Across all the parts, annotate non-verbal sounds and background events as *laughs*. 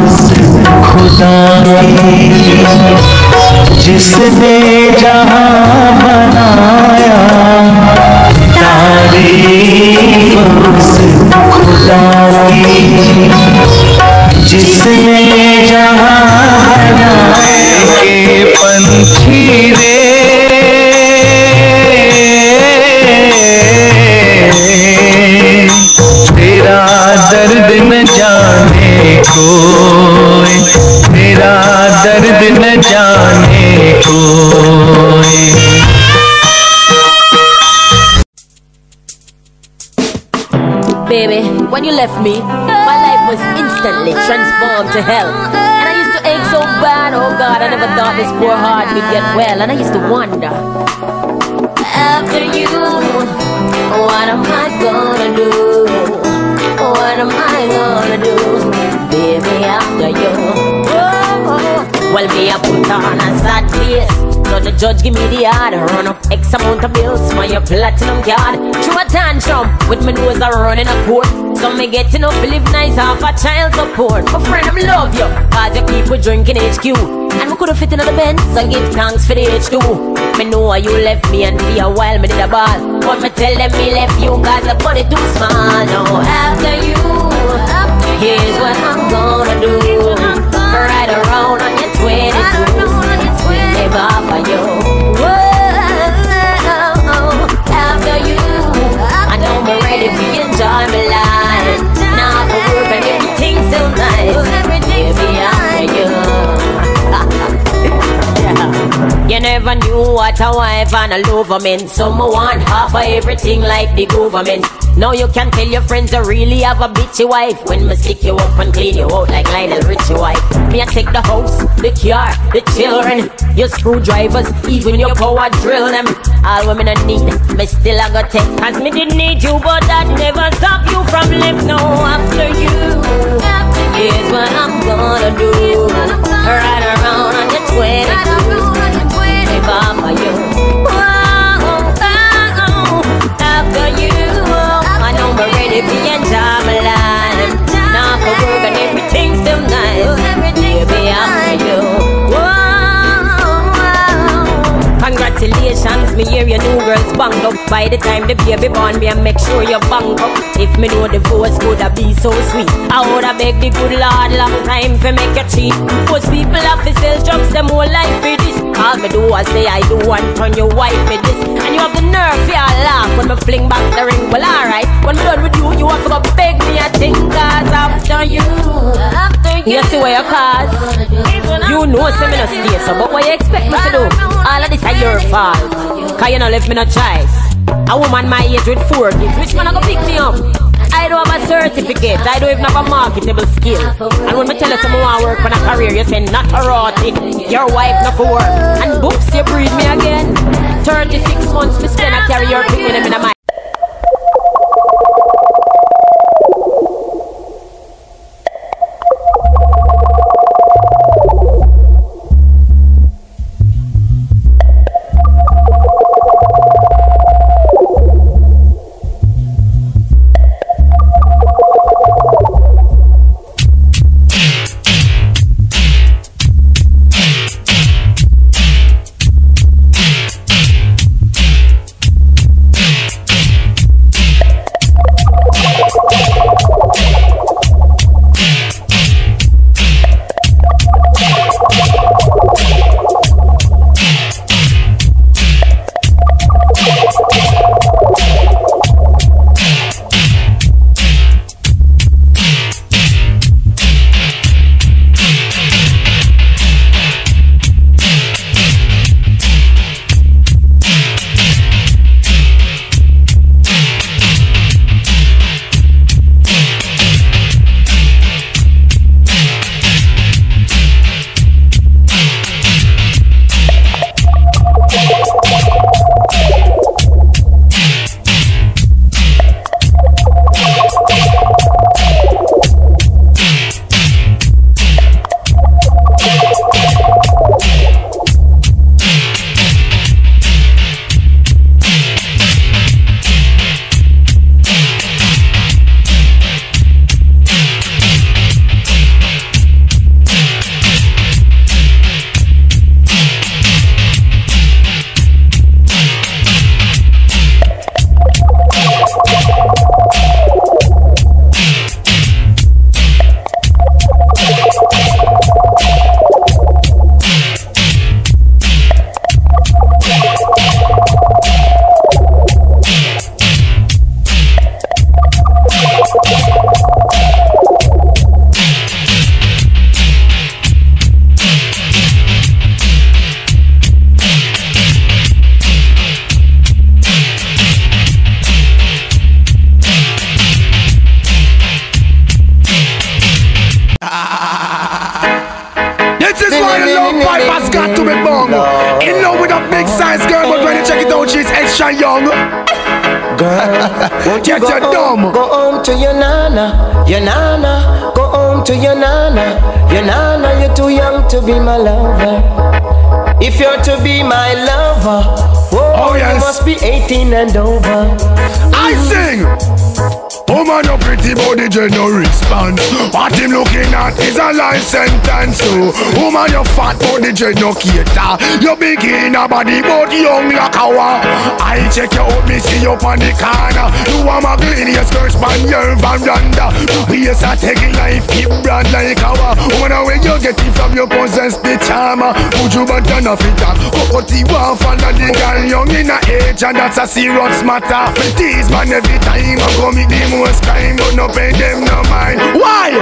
उस खुदा जिसने जहाँ बनाया तारीफ़ खुदा जिसने जहाँ बनाया के पंछी रे me, my life was instantly transformed to hell. And I used to ache so bad, oh God, I never thought this poor heart could get well. And I used to wonder, after you, what am I gonna do? What am I gonna do? Baby, after you. Oh, well, me, I put on a sad face. So the judge give me the order. Run up X amount of bills for your platinum card. Through a tantrum With my nose a running a court. So me getting up live nice off a child support. My friend, I'm love you Cause you keep with drinking HQ And we coulda fit in the Benz So give thanks for the H2 Me know you left me And be a while me did a ball. But me tell them me left you Cause the body too small. Now after you Here's what I'm gonna do. Right around on your 22 Never You never knew what a wife and a lover meant. Some want half of everything like the government. Now you can tell your friends I really have a bitchy wife. When me stick you up and clean you out like Lionel Richie wife. Me I take the house, the car, the children, your screwdrivers, even your power drill them. All women I need, me still I got take. Cause me didn't need you, but that never stop you from living. No, after you, here's what I'm gonna do. Right around on your 22 me hear your new girl's banged up. By the time the baby born, me I make sure you bang up. If me know the divorce could have be so sweet. I woulda beg the good Lord long time for make you cheat. Most people have to sell drugs, them whole life All me do I say I do and turn your wife for this And you have the nerve for your laugh when me fling back the ring Well alright, when me done with you, you have to go beg me a thing Cause after you, after you You see where you cause You know say me no stay so But what you expect me to do? All of this is your fault Cause you no left me no choice A woman my age with four kids Which man a go pick me up? I don't have a certificate, I don't even have a marketable skill. And when me tell you someone want work on a career, you say not a rotty. Your wife not for work. And books you breed me again. 36 months me spend a carry your picking them in a mind. Check it out, she's extra young. Girl, won't *laughs* you Get go your home, dumb. go home to your nana, your nana, go home to your nana, your nana, you're too young to be my lover. If you're to be my lover, whoa, Oh, yes. you must be 18 and over. I sing. Woman, your pretty body, you no response. What him looking at is a life sentence. So, woman, your fat body, you no cater. You big in a body, but young like a wa. I check you out, me see you on the corner. You a muggle in your skirt, span your veranda. We is a taking life, keep brand like a wa. Woman, where you get it from, you possess the charm. Put you back down off it up. Cocotti one follow the girl young in a age, and that's a serious matter. These man every time I go meet the most crime, but no pay them no mind. Why?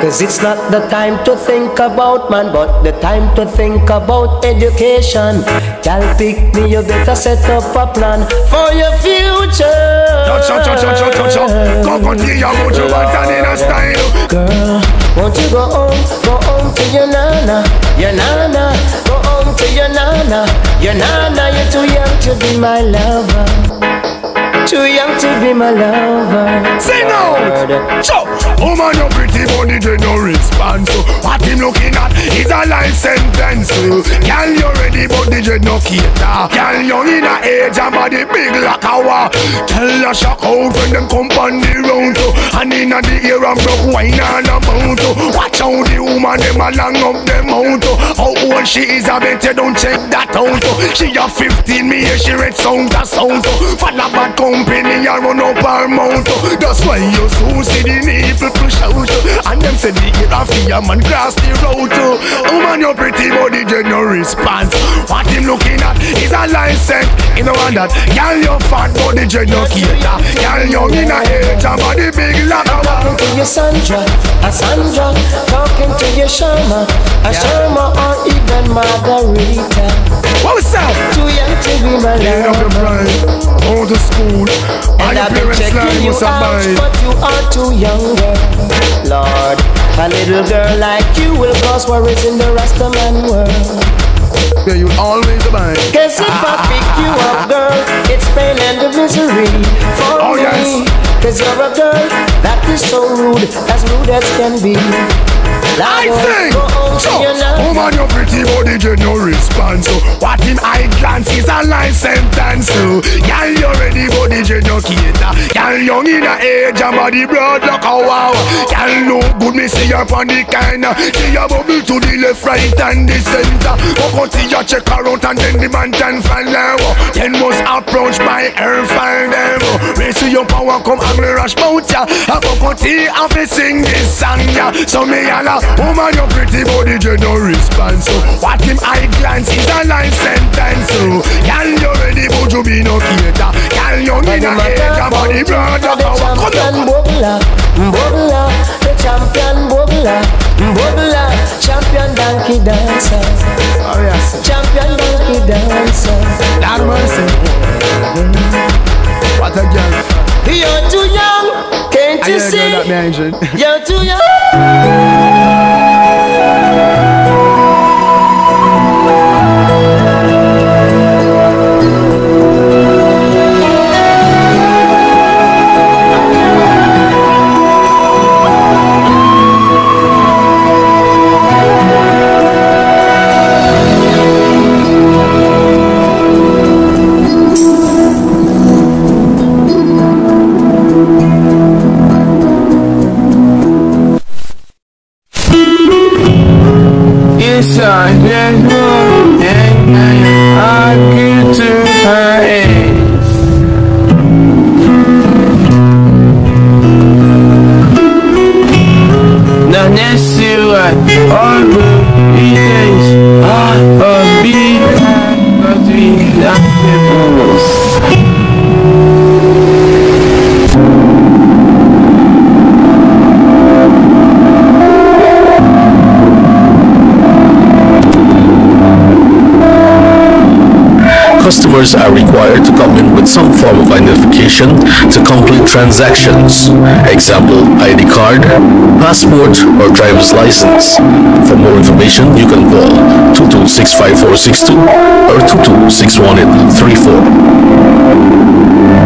Cause it's not the time to think about man, but the time to think about education. Gal pick me, you better set up a plan for your future. Touch, touch, touch, touch, touch, touch. Cocotti, you put you back down in a style. Girl, won't you go home, go home to your nana, your nana, go home to your nana, your nana, you're too young to be my lover. Too young to be my lover. Sing out! So, oh woman, your pretty body, they no response. So, what him looking at is a life sentence. Girl, you ready, but the dread no cater. Girl, young in a age and body big like a war. Tell her shock out when them come on the round. So, and in a the ear and broke wine and a mount. So, watch out the woman, them a long up them out. So, how old she is, I bet you don't check that out. So, she a 15, me hear she read sound to sound. So, follow bad company and run up her mouth. That's why you so see the nipple push out. oh. And them say the ear of fear man cross the road. oh. Woman, your pretty body get no response. What him looking at is a license. You know what that? Girl, your fat body get no cater. Girl, young in a age and body big like a Talking to your Sandra, a Sandra, talking to your Sharma, a Sharma, or even Margarita. What's up? Too young to be my Get up your lover. pride, go to school. And And I've been checking you out, but you are too young, girl. Lord, a little girl like you will cause worries in the Rastaman world. Yeah, you always mind. Guess if I pick you up, girl, it's pain and misery for Oh, me. yes. Cause you're a girl that is so rude, as rude as can be. I Woman, your pretty body get no response. So, what in eye glance is a life sentence. So, girl, you're ready, body get no cater. Girl, young in a age and body broad like a wow. Girl, no good, me see her on the corner. See your bubble to the left, right, and the center. Go go see your check out and then the man can follow. Then must approach by her find them. Raise your power, come and rush bout ya. I go go see and fi sing this song ya. So me yalla, woman, your pretty body get no response. So what him eye glance is a life sentence. So girl, you ready, but you be no cater. Girl, young in a body broad the a Come champion on. bubbler, bubbler, the champion bubbler, bubbler, champion donkey dancer, Oh yes, champion donkey dancer. Lord mercy. What a girl. You're too young, can't I you hear a girl that see? You're too young. Customers are required to come in with some form of identification to complete transactions. Example, ID card, passport, or driver's license. For more information, you can call 2265462 or 2261834.